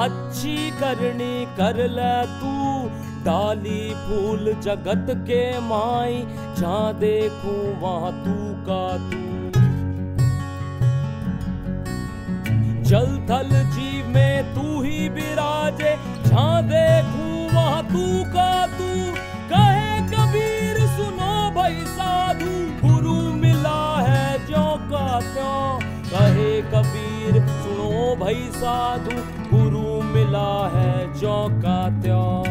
अच्छी करनी कर ले तू। डाली फूल जगत के माई, जहाँ देखूँ वहाँ तू का तू। जल थल जीव में तू ही विराजे जहाँ देखूँ वहाँ तू का तू। कहे कबीर सुनो भाई साधु, गुरु मिला है जो का त्यों। भाई साधु गुरु मिला है जो का त्यों